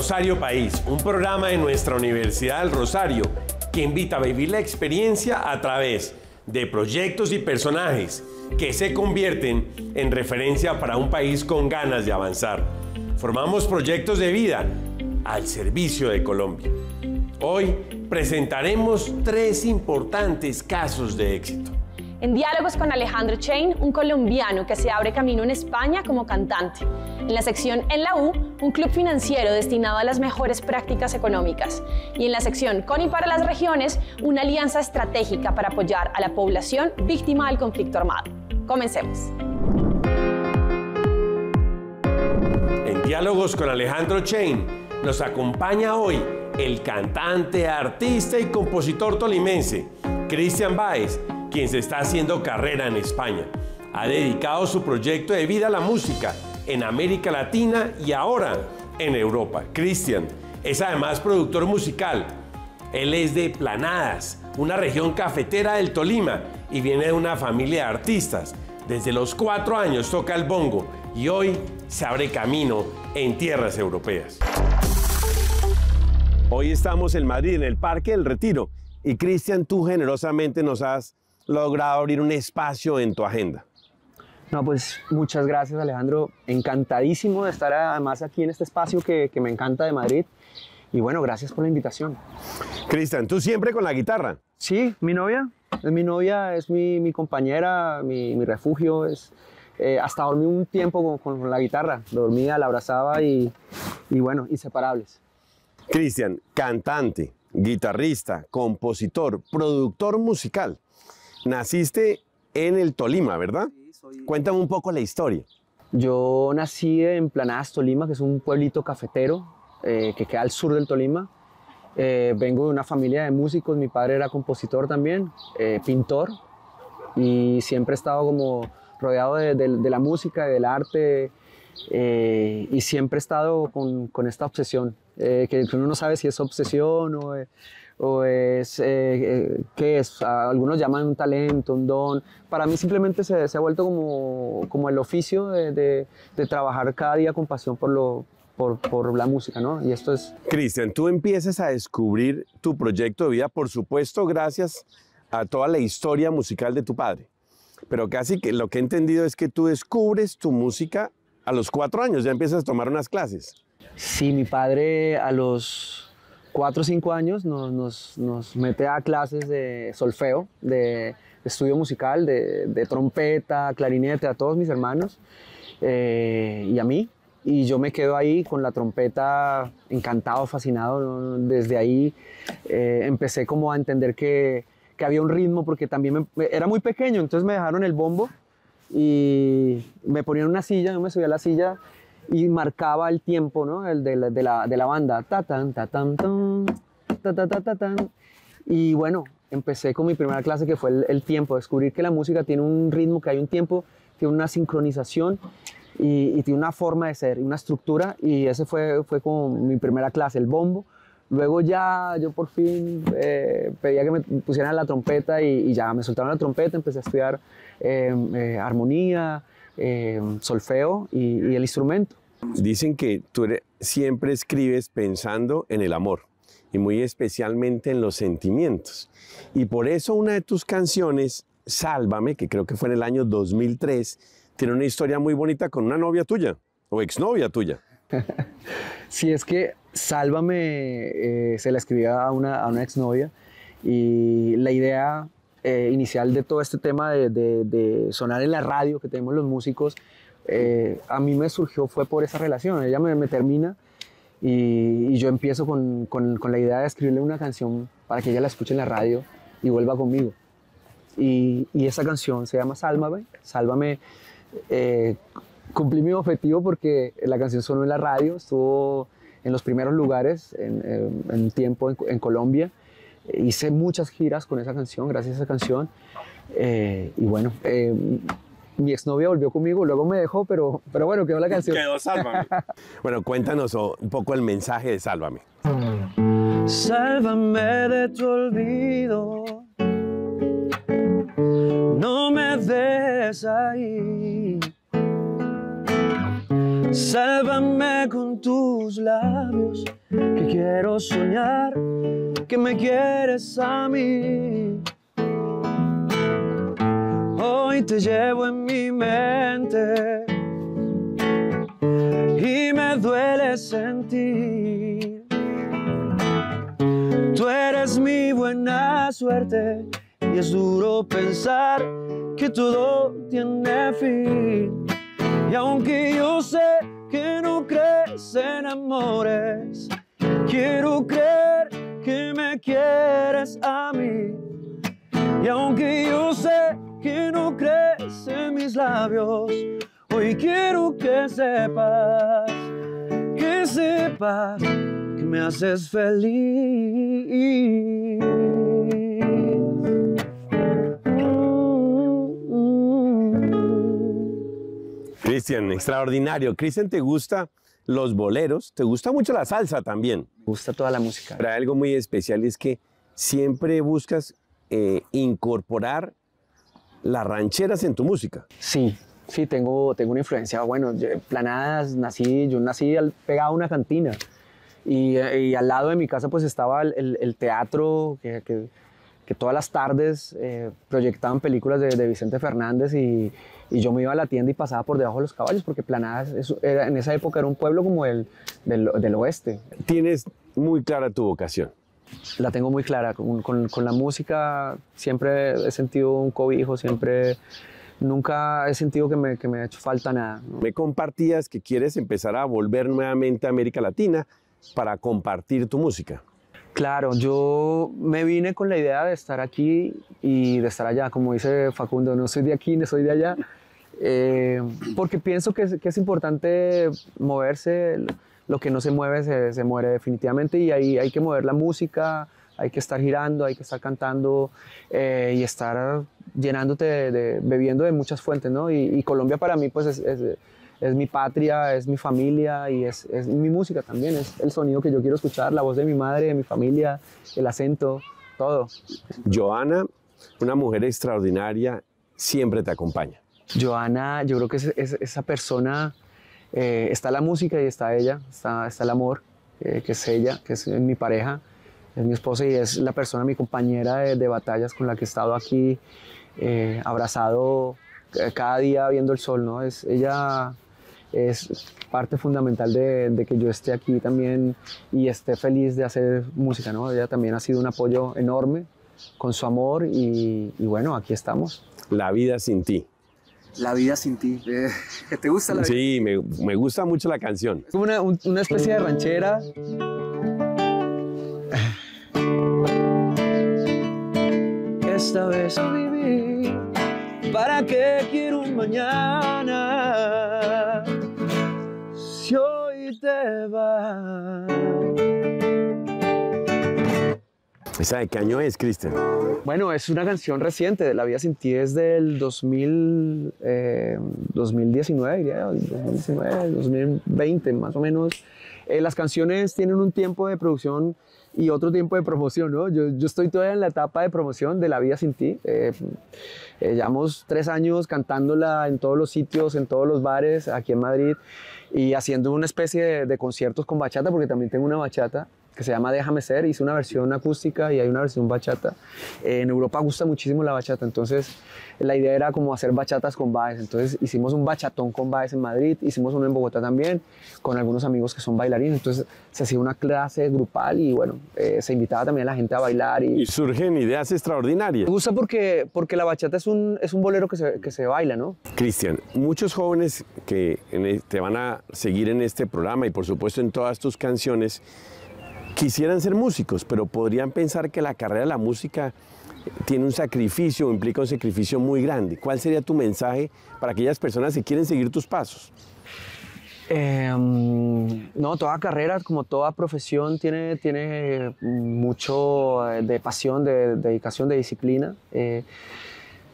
Rosario País, un programa de nuestra Universidad del Rosario que invita a vivir la experiencia a través de proyectos y personajes que se convierten en referencia para un país con ganas de avanzar. Formamos proyectos de vida al servicio de Colombia. Hoy presentaremos tres importantes casos de éxito. En diálogos con Alejandro Chain, un colombiano que se abre camino en España como cantante. En la sección En la U, un club financiero destinado a las mejores prácticas económicas. Y en la sección Con y para las regiones, una alianza estratégica para apoyar a la población víctima del conflicto armado. Comencemos. En diálogos con Alejandro Chain, nos acompaña hoy el cantante, artista y compositor tolimense, Cristian Baez, quien se está haciendo carrera en España. Ha dedicado su proyecto de vida a la música en América Latina y ahora en Europa. Cristian es además productor musical. Él es de Planadas, una región cafetera del Tolima, y viene de una familia de artistas. Desde los cuatro años toca el bongo y hoy se abre camino en tierras europeas. Hoy estamos en Madrid, en el Parque del Retiro, y Cristian, tú generosamente nos has logrado abrir un espacio en tu agenda. No, pues muchas gracias Alejandro, encantadísimo de estar además aquí en este espacio que, me encanta de Madrid. Y bueno, gracias por la invitación. Cristian, ¿tú siempre con la guitarra? Sí, mi novia, es mi novia, es mi, compañera, mi, refugio, es, eh, hasta dormí un tiempo con, la guitarra, dormía, la abrazaba y, y bueno, inseparables. Cristian, cantante, guitarrista, compositor, productor musical. Naciste en el Tolima, ¿verdad? Sí, Cuéntame un poco la historia. Yo nací en Planadas, Tolima, que es un pueblito cafetero eh, que queda al sur del Tolima. Eh, vengo de una familia de músicos, mi padre era compositor también, eh, pintor, y siempre he estado como rodeado de, la música, del arte, y siempre he estado con, con esta obsesión, que uno no sabe si es obsesión o o es, eh, eh, ¿qué es? Algunos llaman un talento, un don. Para mí simplemente se, se ha vuelto como, como el oficio de, de, trabajar cada día con pasión por, lo, por, por la música, ¿no? Y esto es... Cristian, tú empiezas a descubrir tu proyecto de vida, por supuesto, gracias a toda la historia musical de tu padre. Pero casi que lo que he entendido es que tú descubres tu música a los cuatro años, ya empiezas a tomar unas clases. Sí, mi padre a los cuatro o cinco años nos, nos, mete a clases de solfeo, de, estudio musical, de, trompeta, clarinete, a todos mis hermanos eh, y a mí. Y yo me quedo ahí con la trompeta encantado, fascinado. Desde ahí eh, empecé como a entender que, había un ritmo porque también era muy pequeño, entonces me dejaron el bombo y me ponían una silla, yo me subía a la silla y marcaba el tiempo, ¿no? El de la, de la, de la banda. Ta -tan, ta -tan, ta -ta, ta -ta, Y bueno, empecé con mi primera clase que fue el, tiempo, descubrir que la música tiene un ritmo, que hay un tiempo, tiene una sincronización y, tiene una forma de ser, y una estructura. Y ese fue, fue como mi primera clase, el bombo. Luego ya yo por fin eh, pedía que me pusieran la trompeta y, ya me soltaron la trompeta, empecé a estudiar eh, eh, armonía, solfeo y, el instrumento. Dicen que tú siempre escribes pensando en el amor y muy especialmente en los sentimientos. Y por eso una de tus canciones, Sálvame, que creo que fue en el año 2003, tiene una historia muy bonita con una novia tuya o exnovia tuya. sí, es que Sálvame eh, se la escribía a una, a exnovia y la idea eh, inicial de todo este tema de, sonar en la radio que tenemos los músicos eh, a mí me surgió fue por esa relación. Ella me, termina y, yo empiezo con, la idea de escribirle una canción para que ella la escuche en la radio y vuelva conmigo. Y, esa canción se llama Sálvame. Sálvame. Eh, cumplí mi objetivo porque la canción sonó en la radio, estuvo en los primeros lugares en, en, tiempo en, Colombia. Hice muchas giras con esa canción, gracias a esa canción. Eh, y bueno, mi exnovia volvió conmigo, luego me dejó, pero, pero bueno, quedó la canción. Quedó Sálvame. bueno, cuéntanos un poco el mensaje de Sálvame. Sálvame de tu olvido. No me des ahí. Sálvame con tus labios quiero soñar que me quieres a mí. Hoy te llevo en mi mente y me duele sentir. Tú eres mi buena suerte y es duro pensar que todo tiene fin. Y aunque yo sé que no crees en amores, quiero creer que me quieres a mí. Y aunque yo sé que no crees en mis labios, hoy quiero que sepas, que sepas que me haces feliz. Cristian, extraordinario. Cristian, ¿te gusta los boleros? ¿Te gusta mucho la salsa también? Me gusta toda la música. Pero hay algo muy especial es que siempre buscas eh, incorporar las rancheras en tu música. Sí, sí, tengo, tengo una influencia. Bueno, yo- Planadas, nací, yo nací al, pegado a una cantina. Y, eh, y al lado de mi casa pues estaba el, el- el teatro que, que- que todas las tardes eh, proyectaban películas de, de Vicente Fernández y, y yo me iba a la tienda y pasaba por debajo de los caballos porque Planadas era- en esa época era un pueblo como el del, del oeste. Tienes muy clara tu vocación. La tengo muy clara. Con, con- con la música siempre he sentido un cobijo, siempre, nunca he sentido que me, que me ha hecho falta nada. ¿no? Me compartías que quieres empezar a volver nuevamente a América Latina para compartir tu música. Claro, yo me vine con la idea de estar aquí y de estar allá, como dice Facundo, no soy de aquí, no soy de allá, eh, porque pienso que es, que es importante moverse, lo que no se mueve se, se muere definitivamente y ahí hay que mover la música, hay que estar girando, hay que estar cantando eh, y estar llenándote, de, de- bebiendo de muchas fuentes, ¿no? Y, y Colombia para mí pues es, es- es mi patria, es mi familia y es, es mi música también, es el sonido que yo quiero escuchar, la voz de mi madre, de mi familia, el acento, todo. Joana, una mujer extraordinaria, siempre te acompaña. Joana, yo creo que es, es- esa persona, eh, está la música y está ella, está, está el amor, eh, que es ella, que es mi pareja, es mi esposa y es la persona, mi compañera de, batallas con la que he estado aquí, eh, abrazado eh, cada día viendo el sol, ¿no? Es, ella es parte fundamental de, que yo esté aquí también y esté feliz de hacer música, ¿no? Ella también ha sido un apoyo enorme con su amor y bueno, aquí estamos. La vida sin ti. La vida sin ti. ¿Te gusta la Sí, me, me gusta mucho la canción. Como una, un- una especie de ranchera. Esta vez a vivir, ¿para qué quiero un mañana? ¿Esa de qué año es, Cristian? Bueno, es una canción reciente, de La vida sin ti es del 2000, eh, 2019, diría yo, 2019, 2020 más o menos. Eh, las canciones tienen un tiempo de producción y otro tiempo de promoción, ¿no? Yo, yo estoy todavía en la etapa de promoción de La vida sin ti. Eh, eh, llevamos tres años cantándola en todos los sitios, en todos los bares aquí en Madrid y haciendo una especie de, de conciertos con bachata, porque también tengo una bachata que se llama Déjame Ser. Hice una versión acústica y hay una versión bachata. Eh, en Europa gusta muchísimo la bachata, entonces la idea era como hacer bachatas con Baez. Entonces hicimos un bachatón con Baez en Madrid, hicimos uno en Bogotá también, con algunos amigos que son bailarines. Entonces se hacía una clase grupal y bueno, eh, se invitaba también a la gente a bailar. Y surgen ideas extraordinarias. Me gusta porque, porque la bachata es un, es un bolero que se, que se baila, ¿no? Cristian, muchos jóvenes que e- te van a seguir en este programa y por supuesto en todas tus canciones, quisieran ser músicos, pero podrían pensar que la carrera de la música tiene un sacrificio o implica un sacrificio muy grande. ¿Cuál sería tu mensaje para aquellas personas que quieren seguir tus pasos? Mm, no, toda carrera, como toda profesión, tiene, tiene mucho eh, de pasión, de, dedicación, de disciplina. eh,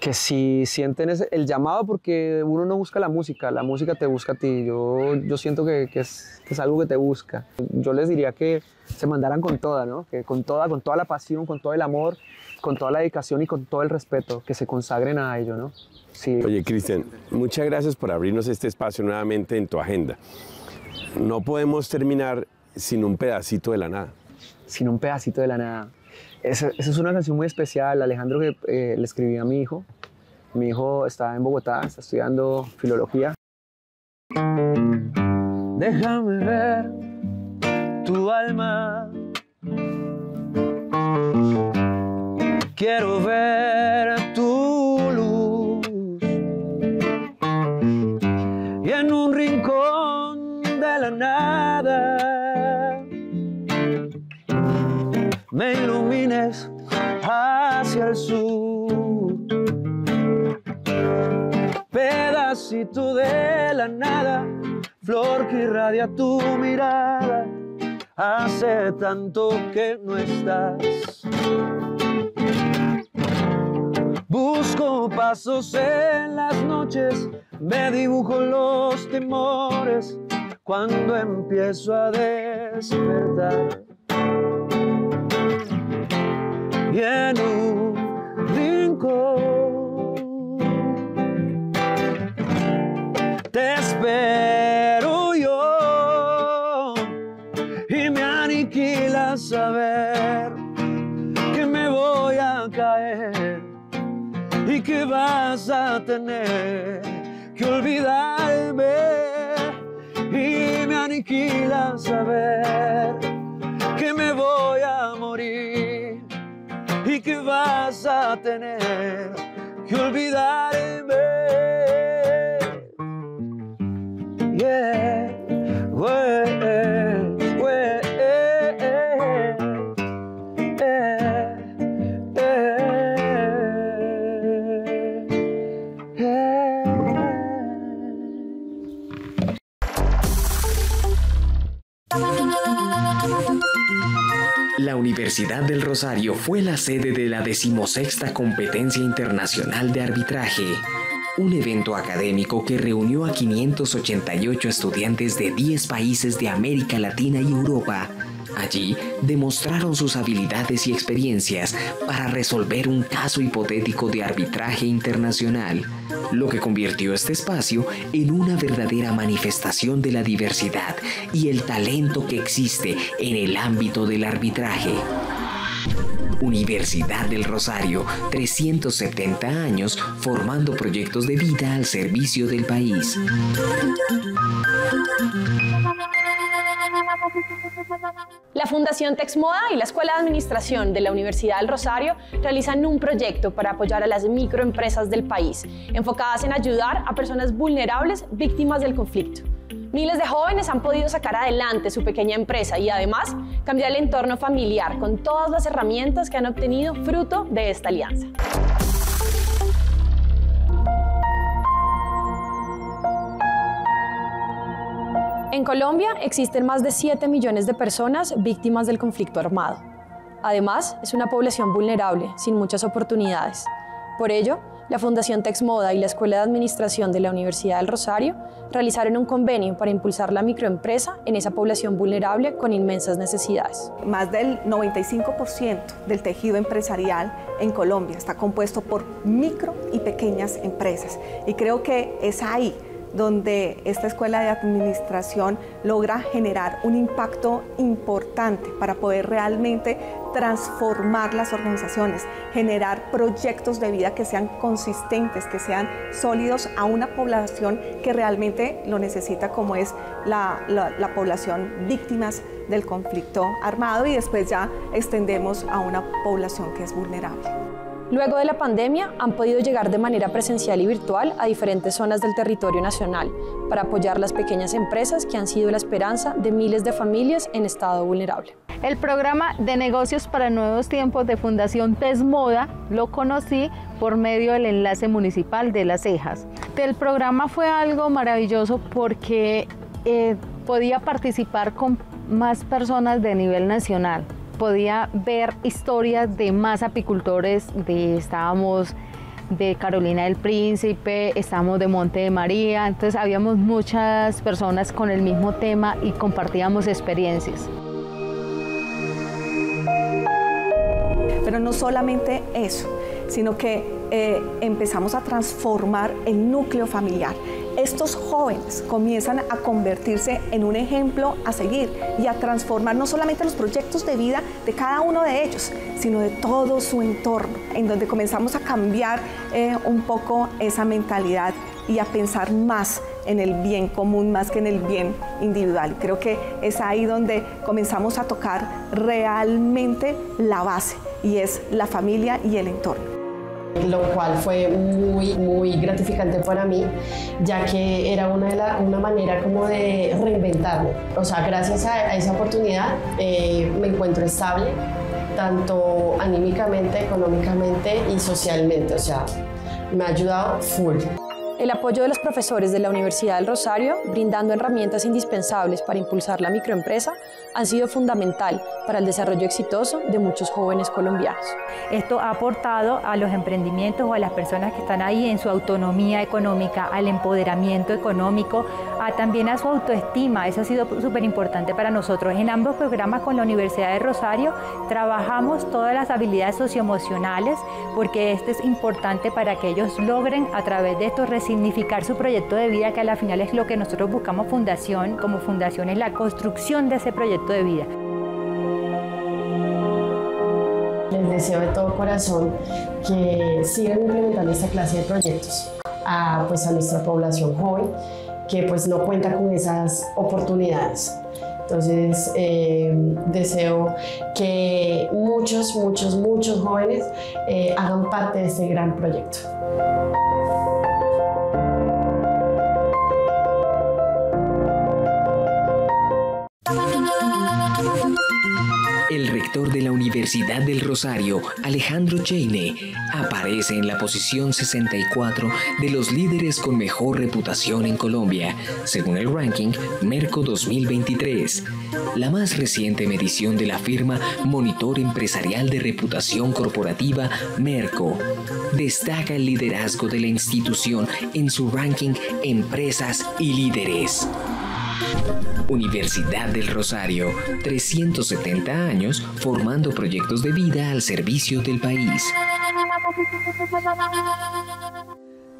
que si sienten ese- el llamado, porque uno no busca la música, la música te busca a ti. Yo, yo siento que, que es, que es algo que te busca. Yo les diría que se mandaran con toda, ¿no? Que con toda, con toda la pasión, con todo el amor, con toda la dedicación y con todo el respeto, que se consagren a ello, ¿no? Sí. Oye, Cristian, muchas gracias por abrirnos este espacio nuevamente en tu agenda. No podemos terminar sin un pedacito de la nada. Sin un pedacito de la nada. Esa, es una canción muy especial, Alejandro, que eh, le escribí a mi hijo. Mi hijo está en Bogotá, está estudiando filología. Déjame ver tu alma. Quiero ver hacia el sur. Pedacito de la nada, flor que irradia tu mirada. Hace tanto que no estás. Busco pasos en las noches, me dibujo los temores cuando empiezo a despertar. Y en un rincón. Te espero yo y me aniquila saber que me voy a caer y que vas a tener que olvidarme y me aniquila saber que me voy que vas a tener que olvidarme. Yeah, Universidad del Rosario fue la sede de la decimosexta Competencia Internacional de Arbitraje, un evento académico que reunió a 588 estudiantes de 10 países de América Latina y Europa. Allí demostraron sus habilidades y experiencias para resolver un caso hipotético de arbitraje internacional, lo que convirtió este espacio en una verdadera manifestación de la diversidad y el talento que existe en el ámbito del arbitraje. Universidad del Rosario, 370 años formando proyectos de vida al servicio del país. La Fundación Texmoda y la Escuela de Administración de la Universidad del Rosario realizan un proyecto para apoyar a las microempresas del país, enfocadas en ayudar a personas vulnerables víctimas del conflicto. Miles de jóvenes han podido sacar adelante su pequeña empresa y además cambiar el entorno familiar con todas las herramientas que han obtenido fruto de esta alianza. En Colombia existen más de 7 millones de personas víctimas del conflicto armado. Además, es una población vulnerable, sin muchas oportunidades. Por ello, la Fundación Texmoda y la Escuela de Administración de la Universidad del Rosario realizaron un convenio para impulsar la microempresa en esa población vulnerable con inmensas necesidades. Más del 95% del tejido empresarial en Colombia está compuesto por micro y pequeñas empresas y creo que es ahí donde esta escuela de administración logra generar un impacto importante para poder realmente transformar las organizaciones, generar proyectos de vida que sean consistentes, que sean sólidos a una población que realmente lo necesita, como es la, la, la población víctimas del conflicto armado y después ya extendemos a una población que es vulnerable. Luego de la pandemia, han podido llegar de manera presencial y virtual a diferentes zonas del territorio nacional para apoyar las pequeñas empresas que han sido la esperanza de miles de familias en estado vulnerable. El programa de negocios para nuevos tiempos de Fundación Tesmoda lo conocí por medio del enlace municipal de Las Cejas. Del programa fue algo maravilloso porque eh, podía participar con más personas de nivel nacional podía ver historias de más apicultores, de, estábamos de Carolina del Príncipe, estábamos de Monte de María, entonces habíamos muchas personas con el mismo tema y compartíamos experiencias. Pero no solamente eso, sino que eh, empezamos a transformar el núcleo familiar estos jóvenes comienzan a convertirse en un ejemplo a seguir y a transformar no solamente los proyectos de vida de cada uno de ellos, sino de todo su entorno, en donde comenzamos a cambiar eh, un poco esa mentalidad y a pensar más en el bien común más que en el bien individual. Creo que es ahí donde comenzamos a tocar realmente la base y es la familia y el entorno lo cual fue muy, muy gratificante para mí, ya que era una, de una manera como de reinventarme. O sea, gracias a, esa oportunidad eh, me encuentro estable, tanto anímicamente, económicamente y socialmente. O sea, me ha ayudado full. El apoyo de los profesores de la Universidad del Rosario, brindando herramientas indispensables para impulsar la microempresa, han sido fundamental para el desarrollo exitoso de muchos jóvenes colombianos. Esto ha aportado a los emprendimientos o a las personas que están ahí en su autonomía económica, al empoderamiento económico, a, también a su autoestima. Eso ha sido súper importante para nosotros. En ambos programas con la Universidad del Rosario trabajamos todas las habilidades socioemocionales porque esto es importante para que ellos logren a través de estos significar su proyecto de vida, que a la final es lo que nosotros buscamos fundación, como fundación es la construcción de ese proyecto de vida. Les deseo de todo corazón que sigan implementando esta clase de proyectos a, pues, a nuestra población joven que pues no cuenta con esas oportunidades. Entonces, eh, deseo que muchos, muchos, muchos jóvenes eh, hagan parte de este gran proyecto. Rector de la Universidad del Rosario, Alejandro Cheine, aparece en la posición 64 de los líderes con mejor reputación en Colombia, según el ranking Merco 2023, la más reciente medición de la firma Monitor Empresarial de Reputación Corporativa Merco. Destaca el liderazgo de la institución en su ranking Empresas y Líderes. Universidad del Rosario, 370 años formando proyectos de vida al servicio del país.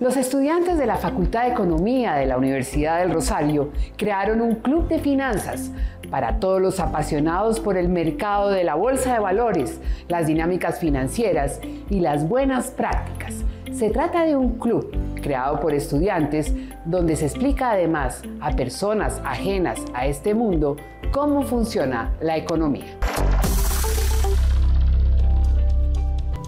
Los estudiantes de la Facultad de Economía de la Universidad del Rosario crearon un club de finanzas para todos los apasionados por el mercado de la bolsa de valores, las dinámicas financieras y las buenas prácticas. Se trata de un club creado por estudiantes donde se explica además a personas ajenas a este mundo cómo funciona la economía.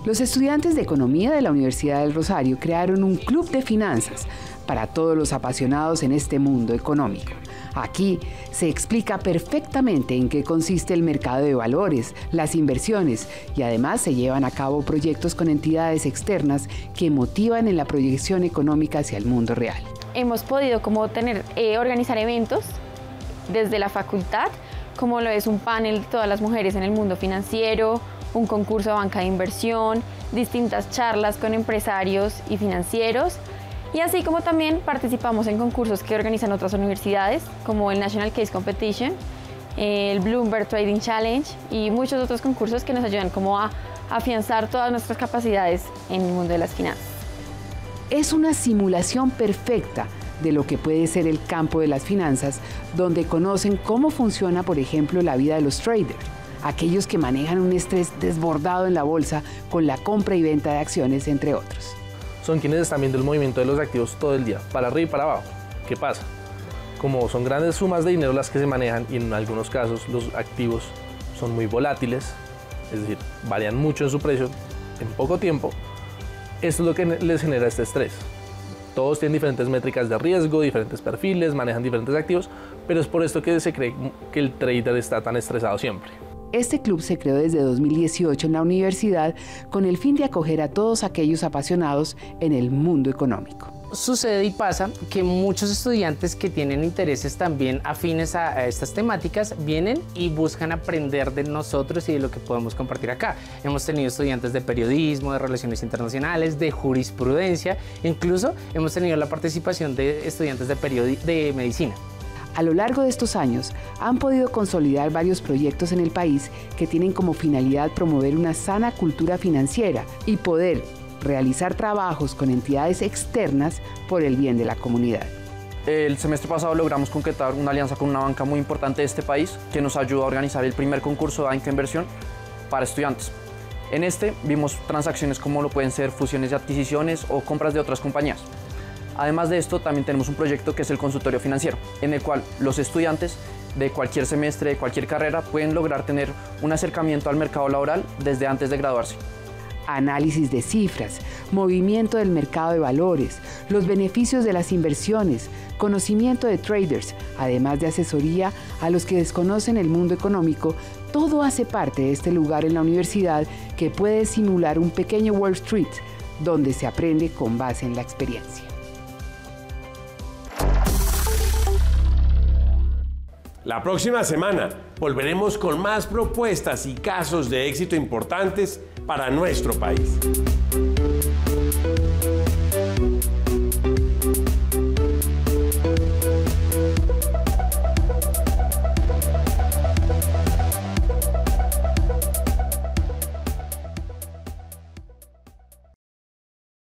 Los estudiantes de Economía de la Universidad del Rosario crearon un club de finanzas para todos los apasionados en este mundo económico. Aquí se explica perfectamente en qué consiste el mercado de valores, las inversiones y además se llevan a cabo proyectos con entidades externas que motivan en la proyección económica hacia el mundo real. Hemos podido como tener, eh, organizar eventos desde la facultad, como lo es un panel de todas las mujeres en el mundo financiero, un concurso de banca de inversión, distintas charlas con empresarios y financieros, y así como también participamos en concursos que organizan otras universidades, como el National Case Competition, el Bloomberg Trading Challenge y muchos otros concursos que nos ayudan como a afianzar todas nuestras capacidades en el mundo de las finanzas. Es una simulación perfecta de lo que puede ser el campo de las finanzas, donde conocen cómo funciona, por ejemplo, la vida de los traders, aquellos que manejan un estrés desbordado en la bolsa con la compra y venta de acciones, entre otros son quienes están viendo el movimiento de los activos todo el día, para arriba y para abajo. ¿Qué pasa? Como son grandes sumas de dinero las que se manejan y en algunos casos los activos son muy volátiles, es decir, varían mucho en su precio en poco tiempo, esto es lo que les genera este estrés. Todos tienen diferentes métricas de riesgo, diferentes perfiles, manejan diferentes activos, pero es por esto que se cree que el trader está tan estresado siempre. Este club se creó desde 2018 en la universidad con el fin de acoger a todos aquellos apasionados en el mundo económico sucede y pasa que muchos estudiantes que tienen intereses también afines a, estas temáticas vienen y buscan aprender de nosotros y de lo que podemos compartir acá. Hemos tenido estudiantes de periodismo, de relaciones internacionales, de jurisprudencia, incluso hemos tenido la participación de estudiantes de, de medicina. A lo largo de estos años han podido consolidar varios proyectos en el país que tienen como finalidad promover una sana cultura financiera y poder realizar trabajos con entidades externas por el bien de la comunidad. El semestre pasado logramos concretar una alianza con una banca muy importante de este país que nos ayudó a organizar el primer concurso de banca inversión para estudiantes. En este vimos transacciones como lo pueden ser fusiones y adquisiciones o compras de otras compañías. Además de esto, también tenemos un proyecto que es el consultorio financiero, en el cual los estudiantes de cualquier semestre, de cualquier carrera, pueden lograr tener un acercamiento al mercado laboral desde antes de graduarse análisis de cifras, movimiento del mercado de valores, los beneficios de las inversiones, conocimiento de traders, además de asesoría a los que desconocen el mundo económico, todo hace parte de este lugar en la universidad que puede simular un pequeño Wall Street, donde se aprende con base en la experiencia. La próxima semana volveremos con más propuestas y casos de éxito importantes para nuestro país.